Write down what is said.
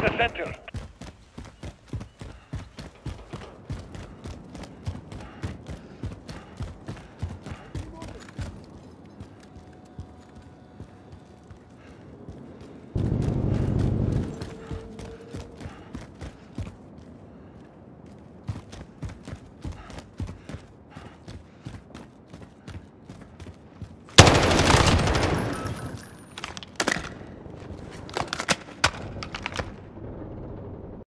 the center.